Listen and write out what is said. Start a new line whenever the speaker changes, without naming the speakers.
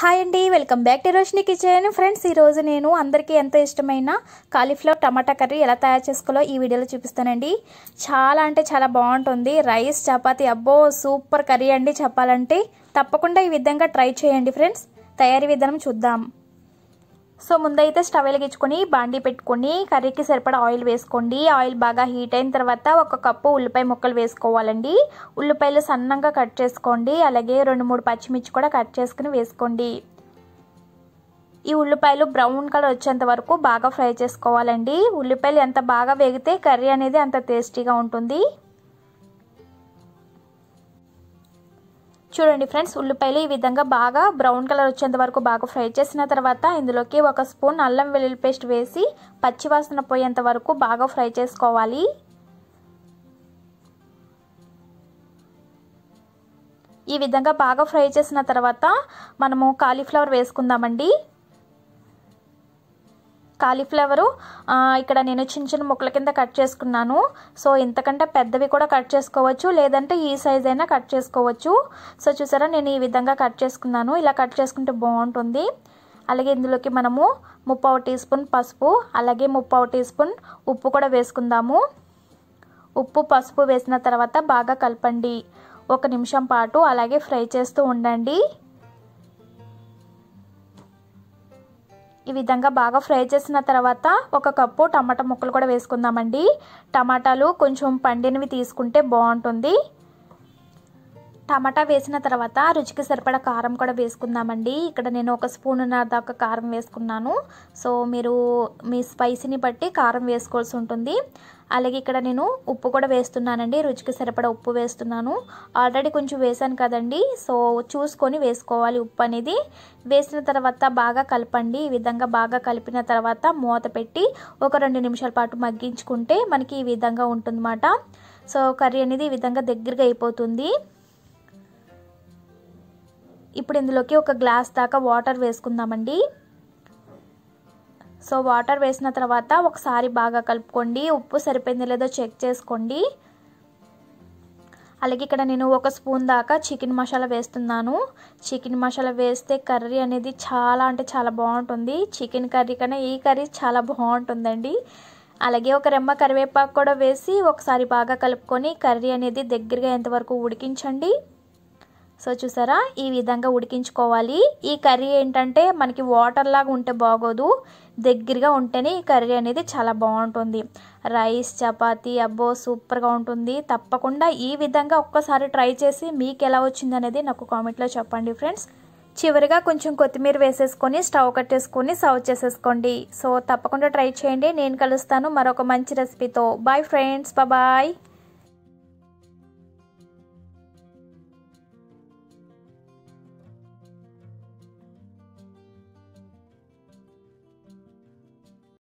Hi అండి welcome back to Roshini kitchen. Friends ఈరోజు నేను అందరికీ ఎంతో ఇష్టమైన కాలీఫ్లవర్ టమాటా కర్రీ ఎలా తయారు చేసుకోవాలో ఈ వీడియోలో చూపిస్తానండి. చాలా అంటే చాలా బాగుంటుంది. రైస్ చపాతీ అబ్బో సూపర్ కర్రీ అండి చెప్పాలంటే. తప్పకుండా ఈ విధంగా ట్రై చేయండి ఫ్రెండ్స్. తయారీ విధానం చూద్దాం. సో ముందైతే స్టవ్ వెలిగించుకొని బాండీ పెట్టుకొని కర్రీకి సరిపడా ఆయిల్ వేసుకోండి. ఆయిల్ బాగా హీట్ అయిన తర్వాత ఒక కప్పు ఉల్లిపాయ ముక్కలు వేసుకోవాలండి. ఉల్లిపాయలు సన్నంగా కట్ చేసుకోండి. అలాగే రెండు మూడు పచ్చిమిర్చి కూడా కట్ చేసుకుని వేసుకోండి. ఈ ఉల్లిపాయలు బ్రౌన్ కలర్ వచ్చేంత వరకు బాగా ఫ్రై చేసుకోవాలండి. ఉల్లిపాయలు ఎంత బాగా వేగితే కర్రీ అనేది అంత టేస్టీగా ఉంటుంది. చూడండి ఫ్రెండ్స్ ఉల్లిపాయలు ఈ విధంగా బాగా బ్రౌన్ కలర్ వచ్చేంత వరకు బాగా ఫ్రై చేసిన తర్వాత ఇందులోకి ఒక స్పూన్ అల్లం వెల్లుల్లి పేస్ట్ వేసి పచ్చివాసన పోయేంత వరకు బాగా ఫ్రై చేసుకోవాలి. ఈ విధంగా బాగా ఫ్రై చేసిన తర్వాత మనము కాలీఫ్లవర్ వేసుకుందామండి. కాలీఫ్లవరు. ఇక్కడ నేను చిన్న చిన్న ముక్కల కింద కట్ చేసుకున్నాను. సో ఇంతకంటే పెద్దవి కూడా కట్ చేసుకోవచ్చు. లేదంటే ఈ సైజ్ అయినా కట్ చేసుకోవచ్చు. సో చూసారా నేను ఈ విధంగా కట్ చేసుకున్నాను. ఇలా కట్ చేసుకుంటే బాగుంటుంది. అలాగే ఇందులోకి మనము ముప్పావు టీ స్పూన్ పసుపు అలాగే ముప్పావు టీ స్పూన్ ఉప్పు కూడా వేసుకుందాము. ఉప్పు పసుపు వేసిన తర్వాత బాగా కలపండి. ఒక నిమిషం పాటు అలాగే ఫ్రై చేస్తూ ఉండండి. ఈ విధంగా బాగా ఫ్రై చేసిన తర్వాత ఒక కప్పు టమాటా ముక్కలు కూడా వేసుకుందామండి. టమాటాలు కొంచెం పండినవి తీసుకుంటే బాగుంటుంది. టమాటా వేసిన తర్వాత రుచికి సరిపడా కారం కూడా వేసుకుందామండి. ఇక్కడ నేను ఒక స్పూన్ దాకా కారం వేసుకున్నాను. సో మీరు మీ స్పైసీని బట్టి కారం వేసుకోవాల్సి ఉంటుంది. అలాగే ఇక్కడ నేను ఉప్పు కూడా వేస్తున్నానండి. రుచికి సరిపడా ఉప్పు వేస్తున్నాను. ఆల్రెడీ కొంచెం వేసాను కదండి. సో చూసుకొని వేసుకోవాలి ఉప్పు అనేది. వేసిన తర్వాత బాగా కలపండి. ఈ విధంగా బాగా కలిపిన తర్వాత మూత పెట్టి ఒక రెండు నిమిషాల పాటు మగ్గించుకుంటే మనకి ఈ విధంగా ఉంటుందన్నమాట. సో కర్రీ అనేది ఈ విధంగా దగ్గరగా అయిపోతుంది. ఇప్పుడు ఇందులోకి ఒక గ్లాస్ దాకా వాటర్ వేసుకుందామండి. సో వాటర్ వేసిన తర్వాత ఒకసారి బాగా కలుపుకోండి. ఉప్పు సరిపోయింది లేదో చెక్ చేసుకోండి. అలాగే ఇక్కడ నేను ఒక స్పూన్ దాకా చికెన్ మసాలా వేస్తున్నాను. చికెన్ మసాలా వేస్తే కర్రీ అనేది చాలా అంటే చాలా బాగుంటుంది. చికెన్ కర్రీ కన్నా ఈ కర్రీ చాలా బాగుంటుందండి. అలాగే ఒక రెమ్మ కరివేపాకు కూడా వేసి ఒకసారి బాగా కలుపుకొని కర్రీ అనేది దగ్గరగా ఎంతవరకు ఉడికించండి. సో చూసారా? ఈ విధంగా ఉడికించుకోవాలి. ఈ కర్రీ ఏంటంటే మనకి వాటర్ లాగా ఉంటే బాగోదు. దగ్గరగా ఉంటేనే ఈ కర్రీ అనేది చాలా బాగుంటుంది. రైస్ చపాతీ అబ్బో సూపర్గా ఉంటుంది. తప్పకుండా ఈ విధంగా ఒక్కసారి ట్రై చేసి మీకు ఎలా వచ్చింది అనేది నాకు కామెంట్లో చెప్పండి ఫ్రెండ్స్. చివరిగా కొంచెం కొత్తిమీర వేసేసుకొని స్టవ్ కట్టేసుకొని సర్వ్ చేసేసుకోండి. సో తప్పకుండా ట్రై చేయండి. నేను కలుస్తాను మరొక మంచి రెసిపీతో. Bye friends bye